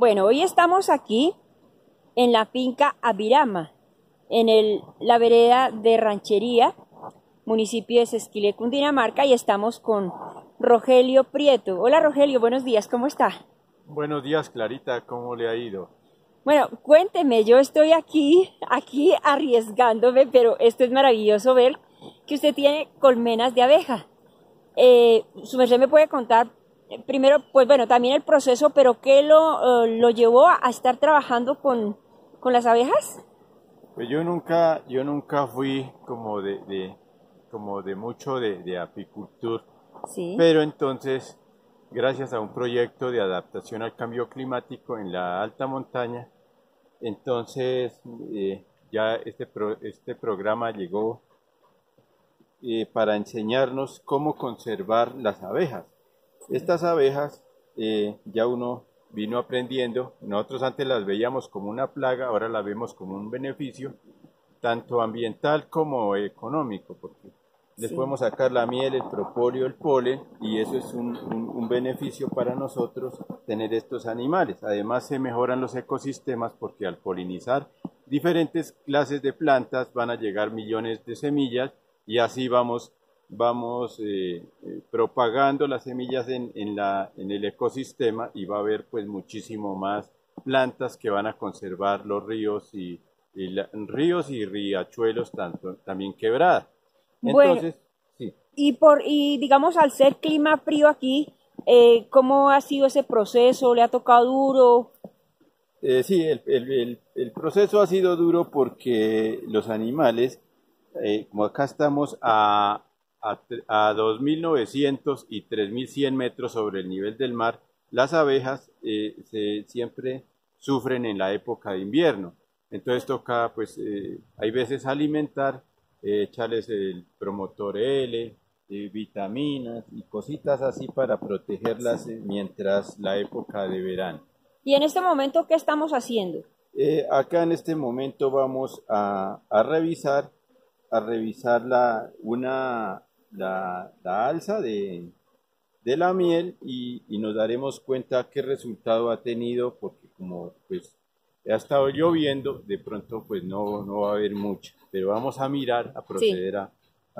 Bueno, hoy estamos aquí en la finca Avirama, en el, la vereda de Ranchería, municipio de Sesquilé, Cundinamarca, y estamos con Rogelio Prieto. Hola Rogelio, buenos días, ¿cómo está? Buenos días, Clarita, ¿cómo le ha ido? Bueno, cuénteme, yo estoy aquí, aquí arriesgándome, pero esto es maravilloso ver que usted tiene colmenas de abeja. Eh, su merced me puede contar primero, pues bueno, también el proceso, pero ¿qué lo, eh, lo llevó a, estar trabajando con, con, las abejas? Pues yo nunca, yo nunca fui como de, de como de mucho de, de apicultura, sí. pero entonces, gracias a un proyecto de adaptación al cambio climático en la alta montaña, entonces eh, ya este, pro, este programa llegó eh, para enseñarnos cómo conservar las abejas estas abejas eh, ya uno vino aprendiendo, nosotros antes las veíamos como una plaga, ahora las vemos como un beneficio, tanto ambiental como económico, porque les podemos sacar la miel, el propóleo, el polen, y eso es un, un, beneficio para nosotros tener estos animales. Además se mejoran los ecosistemas porque al polinizar diferentes clases de plantas van a llegar millones de semillas y así vamos vamos eh, eh, propagando las semillas en, en, la, en el ecosistema y va a haber pues muchísimo más plantas que van a conservar los ríos y, ríos y riachuelos tanto, también quebradas. Entonces, sí. Y, por, y digamos, al ser clima frío aquí, eh, ¿cómo ha sido ese proceso? ¿Le ha tocado duro? Eh, sí, el, el, el, proceso ha sido duro porque los animales, como acá estamos a, a, a 2.900 y 3.100 metros sobre el nivel del mar, las abejas eh, se, siempre sufren en la época de invierno. Entonces toca, pues, eh, hay veces alimentar, eh, echarles el promotor L, eh, vitaminas y cositas así para protegerlas eh, mientras la época de verano. ¿Y en este momento qué estamos haciendo? Eh, acá en este momento vamos a, a revisar, a revisar la, una la, alza de, la miel y, nos daremos cuenta qué resultado ha tenido porque como pues ha estado lloviendo de pronto pues no, no va a haber mucho pero vamos a mirar a proceder a,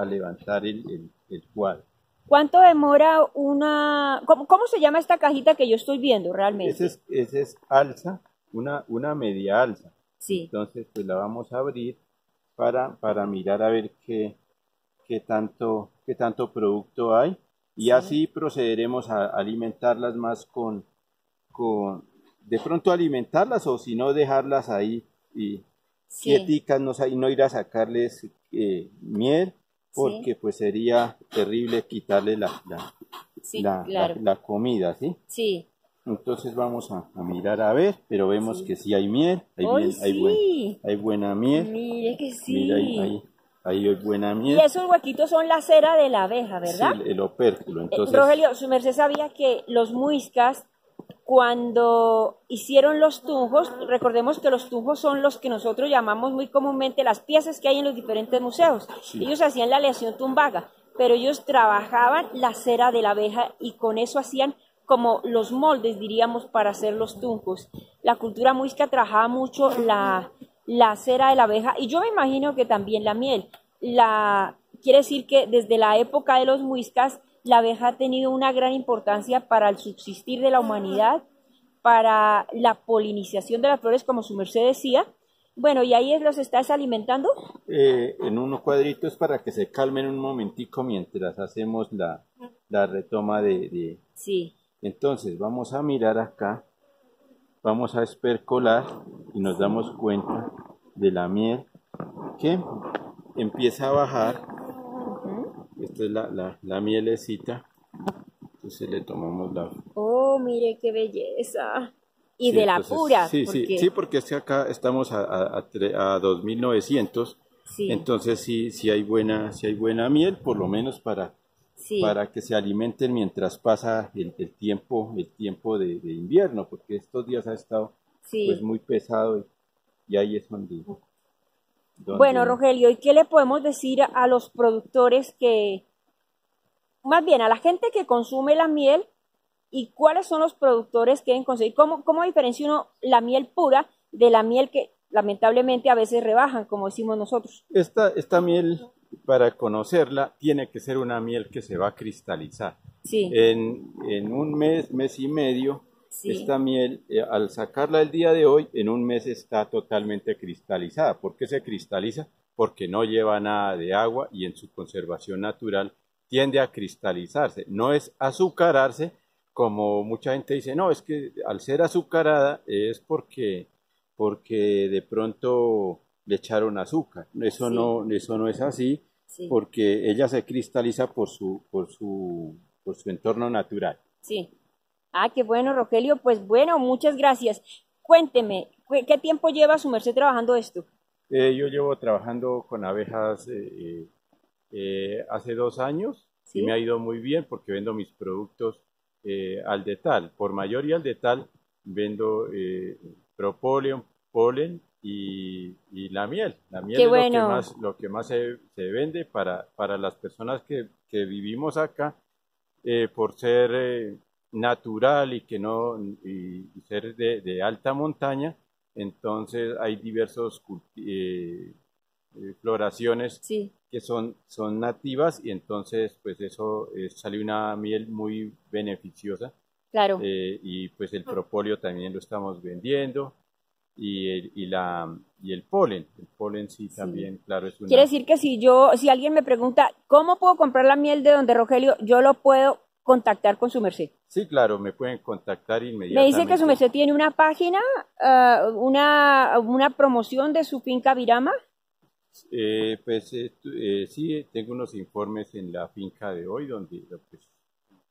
levantar el, cuadro ¿Cuánto demora una... ¿Cómo, se llama esta cajita que yo estoy viendo realmente? Esa es, ese es alza, una, una media alza. Sí. Entonces, pues la vamos a abrir para, para mirar a ver qué, qué tanto, qué tanto producto hay y así procederemos a alimentarlas más con, con, de pronto alimentarlas o si no dejarlas ahí y quieticas, no, y no ir a sacarles eh, miel porque pues sería terrible quitarle la, la, la, comida, ¿sí? Sí. Entonces vamos a, mirar a ver, pero vemos que sí hay miel, hay, hay, hay, buena miel. Mire que sí. Ahí hay buena miel. Y esos huequitos son la cera de la abeja, ¿verdad? Sí, el, opérculo. Eh, entonces... Rogelio, su merced sabía que los muiscas, cuando hicieron los tunjos, recordemos que los tunjos son los que nosotros llamamos muy comúnmente las piezas que hay en los diferentes museos. Ellos hacían la aleación tumbaga, pero ellos trabajaban la cera de la abeja y con eso hacían como los moldes, diríamos, para hacer los tunjos. La cultura muisca trabajaba mucho la la cera de la abeja y yo me imagino que también la miel. La, quiere decir que desde la época de los muiscas la abeja ha tenido una gran importancia para el subsistir de la humanidad, para la polinización de las flores, como su merced decía. Bueno, ¿y ahí los estás alimentando? Eh, en unos cuadritos para que se calmen un momentico mientras hacemos la, la retoma de, de... Sí. Entonces, vamos a mirar acá vamos a espercolar y nos damos cuenta de la miel que empieza a bajar. Esta es la, la, la mielecita. Entonces le tomamos la... Oh, mire qué belleza. Y de la pura. Sí, sí, sí, porque es que acá estamos a, a, a 2900. Entonces sí, sí hay buena, sí hay buena miel, por lo menos para para que se alimenten mientras pasa el, tiempo, el tiempo de, invierno, porque estos días ha estado pues muy pesado y, ahí es donde, Bueno, Rogelio, ¿y qué le podemos decir a los productores que, más bien a la gente que consume la miel, y cuáles son los productores que deben conseguir. ¿Cómo, cómo diferencia uno la miel pura de la miel que lamentablemente a veces rebajan, como decimos nosotros? Esta, esta miel, para conocerla, tiene que ser una miel que se va a cristalizar. Sí. En, en un mes, mes y medio, esta miel, eh, al sacarla el día de hoy, en un mes está totalmente cristalizada. ¿Por qué se cristaliza? Porque no lleva nada de agua y en su conservación natural tiende a cristalizarse. No es azucararse, como mucha gente dice, no, es que al ser azucarada es porque, porque de pronto le echaron azúcar. Eso, no, eso no es así, porque ella se cristaliza por su, por su, por su entorno natural. Sí. Ah, qué bueno, Rogelio. Pues bueno, muchas gracias. Cuénteme, ¿qué tiempo lleva su merced trabajando esto? Eh, yo llevo trabajando con abejas eh, eh, hace dos años y me ha ido muy bien porque vendo mis productos al detal. Por mayoría al detal vendo propóleo, polen y, la miel. La miel es lo que más, lo que más se, vende para, para las personas que, que vivimos acá por ser natural y que no y, ser de, alta montaña, entonces hay diversos eh, eh, floraciones que son, son nativas y entonces pues eso eh, sale una miel muy beneficiosa. Claro. y pues el propóleo también lo estamos vendiendo y el, y la y el polen el polen sí, también claro es una... quiere decir que si yo si alguien me pregunta cómo puedo comprar la miel de donde Rogelio yo lo puedo contactar con su merced. Sí, claro, me pueden contactar inmediatamente. Me dice que su merced tiene una página, uh, una, una promoción de su finca Virama. Eh, pues eh, sí, tengo unos informes en la finca de hoy donde, pues,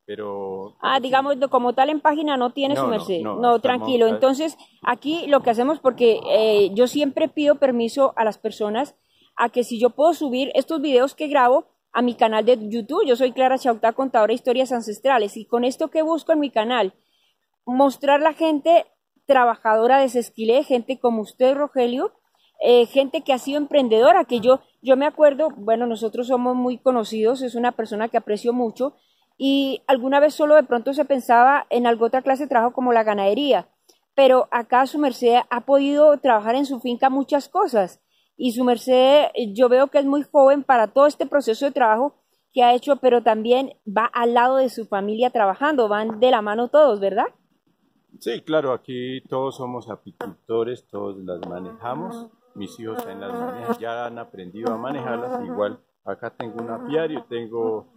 pero... Ah, digamos, como tal en página no tiene su merced. No, no, tranquilo. Entonces, aquí lo que hacemos, porque eh, yo siempre pido permiso a las personas a que si yo puedo subir estos videos que grabo, a mi canal de YouTube. Yo soy Clara Chauta, contadora de historias ancestrales. Y con esto que busco en mi canal, mostrar la gente trabajadora de Sesquilé, gente como usted, Rogelio, eh, gente que ha sido emprendedora, que yo, yo me acuerdo, bueno, nosotros somos muy conocidos, es una persona que aprecio mucho, y alguna vez solo de pronto se pensaba en alguna otra clase de trabajo como la ganadería, pero acá su merced ha podido trabajar en su finca muchas cosas y su merced, yo veo que es muy joven para todo este proceso de trabajo que ha hecho, pero también va al lado de su familia trabajando, van de la mano todos, ¿verdad? Sí, claro, aquí todos somos apicultores, todos las manejamos, mis hijos las ya han aprendido a manejarlas, igual acá tengo un apiario, tengo,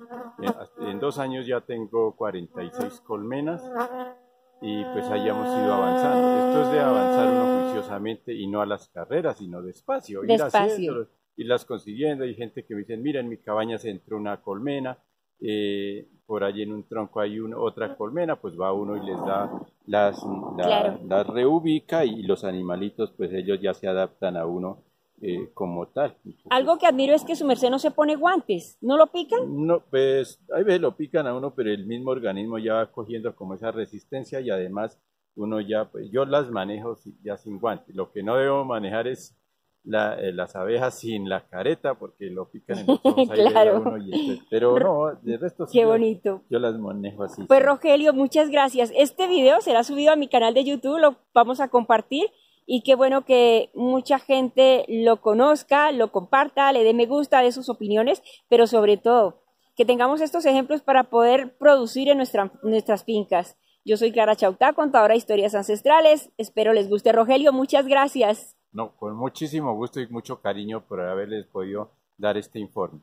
en dos años ya tengo 46 colmenas, y pues hayamos ido avanzando. Esto es de avanzar uno juiciosamente y no a las carreras, sino despacio, despacio. ir las consiguiendo. Hay gente que me dice, mira, en mi cabaña se entró una colmena, eh, por allí en un tronco hay una, otra colmena, pues va uno y les da las, las reubica y los animalitos, pues ellos ya se adaptan a uno eh, como tal. Algo que admiro es que su merced no se pone guantes, ¿no lo pican? No, pues hay veces lo pican a uno, pero el mismo organismo ya va cogiendo como esa resistencia y además uno ya, pues yo las manejo ya sin guantes. Lo que no debo manejar es la, eh, las abejas sin la careta porque lo pican en los ojos claro. uno y pero no, de resto Qué bonito. Yo, las manejo así. Pues Rogelio, muchas gracias. Este video será subido a mi canal de YouTube, lo vamos a compartir y qué bueno que mucha gente lo conozca, lo comparta, le dé me gusta de sus opiniones, pero sobre todo que tengamos estos ejemplos para poder producir en nuestras fincas. Yo soy Clara Chautá, contadora de historias ancestrales. Espero les guste, Rogelio. Muchas gracias. No, con muchísimo gusto y mucho cariño por haberles podido dar este informe.